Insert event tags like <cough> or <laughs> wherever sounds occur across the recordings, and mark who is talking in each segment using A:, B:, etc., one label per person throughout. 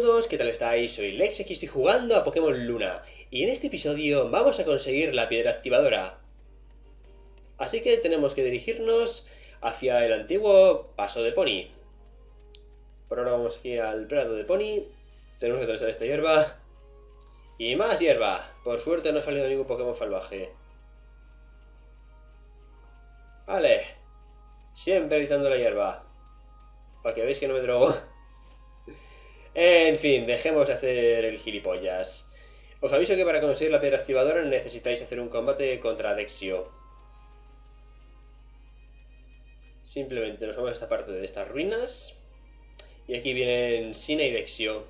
A: todos, ¿qué tal estáis? Soy Lex y estoy jugando a Pokémon Luna. Y en este episodio vamos a conseguir la piedra activadora. Así que tenemos que dirigirnos hacia el antiguo paso de Pony. Por ahora vamos aquí al prado de Pony. Tenemos que atravesar esta hierba. Y más hierba. Por suerte no ha salido ningún Pokémon salvaje. Vale. Siempre evitando la hierba. Para que veáis que no me drogo. En fin, dejemos de hacer el gilipollas. Os aviso que para conseguir la piedra activadora necesitáis hacer un combate contra Dexio. Simplemente nos vamos a esta parte de estas ruinas. Y aquí vienen Sina y Dexio.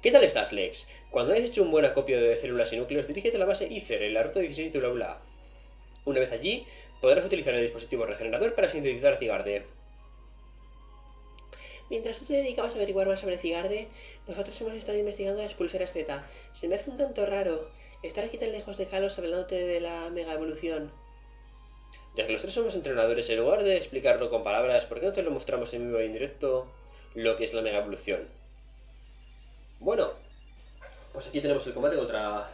A: ¿Qué tal estás, Lex? Cuando hayas hecho un buen acopio de células y núcleos, dirígete a la base Ether en la ruta 16 de Ulaula. Una vez allí, podrás utilizar el dispositivo regenerador para sintetizar Cigarde.
B: Mientras tú te dedicabas a averiguar más sobre Cigarde, nosotros hemos estado investigando las pulseras Z. Se me hace un tanto raro estar aquí tan lejos de Kalos hablándote de la mega evolución.
A: Ya que los tres somos entrenadores, en lugar de explicarlo con palabras, ¿por qué no te lo mostramos en vivo e indirecto lo que es la mega evolución? Bueno, pues aquí tenemos el combate contra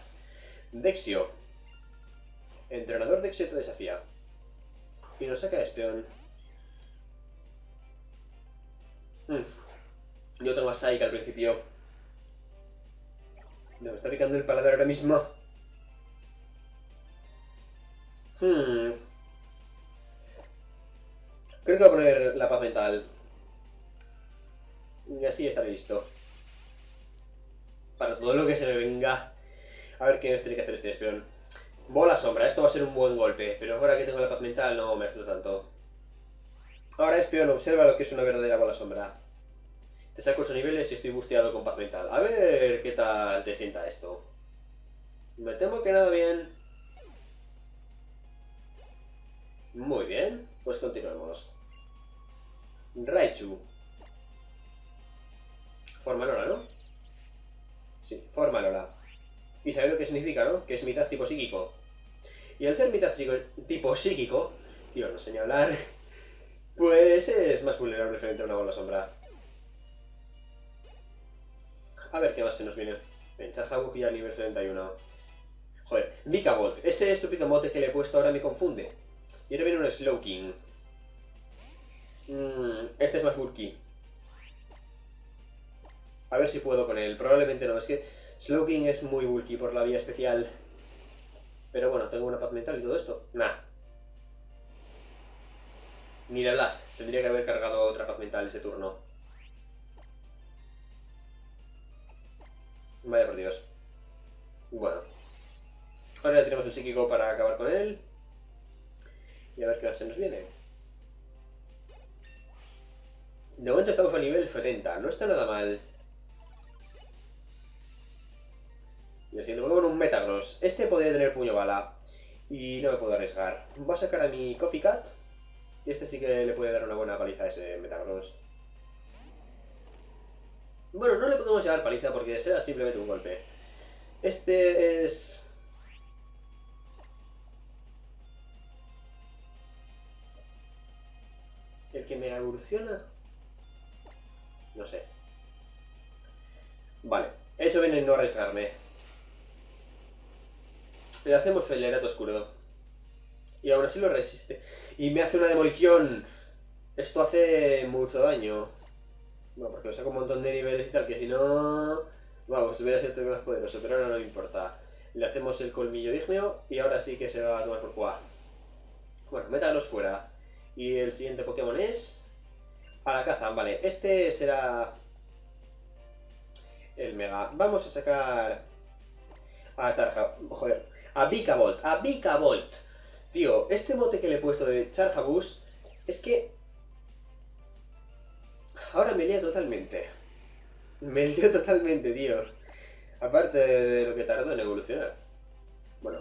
A: Dexio. Entrenador Dexio te desafía. Y nos saca Espion. Mm. Yo tengo a Saik al principio. Me está picando el paladar ahora mismo. Hmm. Creo que voy a poner la paz mental. Y así estaré listo. Para todo lo que se me venga. A ver qué nos tiene que hacer este espión. Bola sombra, esto va a ser un buen golpe. Pero ahora que tengo la paz mental no me asusta tanto. Ahora, espion, observa lo que es una verdadera bola sombra. Te saco los niveles y estoy busteado con paz mental. A ver qué tal te sienta esto. Me temo que nada bien. Muy bien, pues continuemos. Raichu. Forma Lola, ¿no? Sí, forma Lola. Y sabéis lo que significa, ¿no? Que es mitad tipo psíquico. Y al ser mitad tipo psíquico, tío, no sé ni hablar, pues es más vulnerable frente a una bola sombra. A ver qué más se nos viene. Ven, Charjabug ya nivel 31. Joder, Vikavolt. Ese estúpido mote que le he puesto ahora me confunde. Y ahora viene un Slowking. Mm, este es más bulky. A ver si puedo con él. Probablemente no. Es que Slowking es muy bulky por la vía especial. Pero bueno, tengo una paz mental y todo esto. Nah. Ni de Blast. Tendría que haber cargado otra paz mental ese turno. Vaya por Dios. Bueno. Ahora ya tenemos el psíquico para acabar con él. Y a ver qué más se nos viene. De momento estamos a nivel 70. No está nada mal. Y el siguiente Pokémon un Metagross. Este podría tener puño bala. Y no me puedo arriesgar. Voy a sacar a mi Coffee Cat. Y este sí que le puede dar una buena paliza a ese Metagross. Bueno, no le podemos llevar paliza porque será simplemente un golpe. Este es... ¿El que me evoluciona? No sé. Vale. He hecho bien en no arriesgarme. Le hacemos el erato oscuro. Y aún así lo resiste. Y me hace una demolición. Esto hace mucho daño. Bueno, porque lo saco un montón de niveles y tal, que si no... Vamos, hubiera sido más poderoso, pero ahora no le importa. Le hacemos el colmillo ígneo y ahora sí que se va a tomar por cuá. Bueno, métalos fuera. Y el siguiente Pokémon es... A la caza, vale. Este será... El Mega. Vamos a sacar... A Charja... Joder. A Vikavolt. A Vikavolt. Tío, este mote que le he puesto de Charjabus es que Ahora me lía totalmente. Me lío totalmente, tío. Aparte de lo que tardó en evolucionar. Bueno,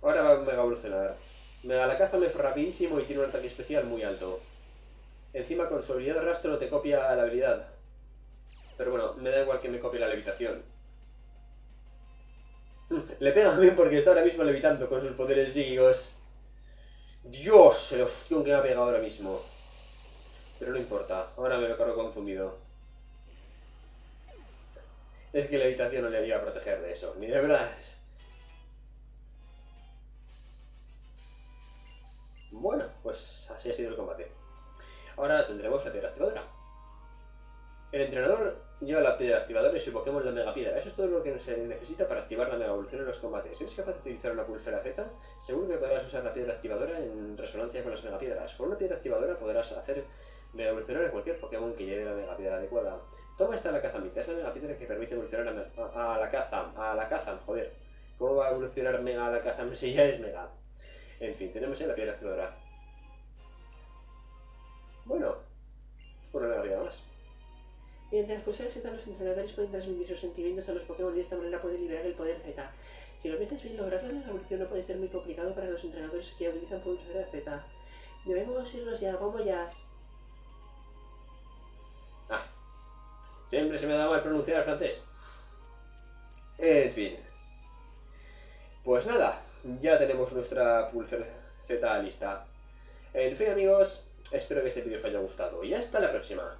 A: ahora va a mega evolucionar. Mega la caza me fue rapidísimo y tiene un ataque especial muy alto. Encima con su habilidad de rastro te copia la habilidad. Pero bueno, me da igual que me copie la levitación. <laughs> Le pega bien porque está ahora mismo levitando con sus poderes psíquicos. Dios, el opción que me ha pegado ahora mismo. Pero no importa, ahora me lo cargo confundido. Es que la habitación no le iba a proteger de eso, ni de bras. Bueno, pues así ha sido el combate. Ahora tendremos la piedra activadora. El entrenador lleva la piedra activadora y su Pokémon la Mega Piedra. Eso es todo lo que se necesita para activar la Mega Evolución en los combates. Si eres capaz de utilizar una pulsera Z, seguro que podrás usar la piedra activadora en resonancia con las Mega Piedras. Con una piedra activadora podrás hacer Mega Evolucionar a cualquier Pokémon que lleve la Mega Piedra adecuada. Toma esta la Kazamita, es la Mega Piedra que permite evolucionar a, a, la Kazam, a la Kazam, joder. ¿Cómo va a evolucionar Mega a la Kazam <laughs> si ya es Mega? En fin, tenemos ya la piedra activadora.
B: Mediante las pulseras Z, los entrenadores pueden transmitir sus sentimientos a los Pokémon y de esta manera pueden liberar el poder Z. Si lo piensas bien, lograr la evolución no puede ser muy complicado para los entrenadores que utilizan pulseras Z. Debemos irnos ya, vamos ya.
A: Ah, siempre se me da mal pronunciar el francés. En fin. Pues nada, ya tenemos nuestra pulsera Z lista. En fin amigos, espero que este vídeo os haya gustado y hasta la próxima.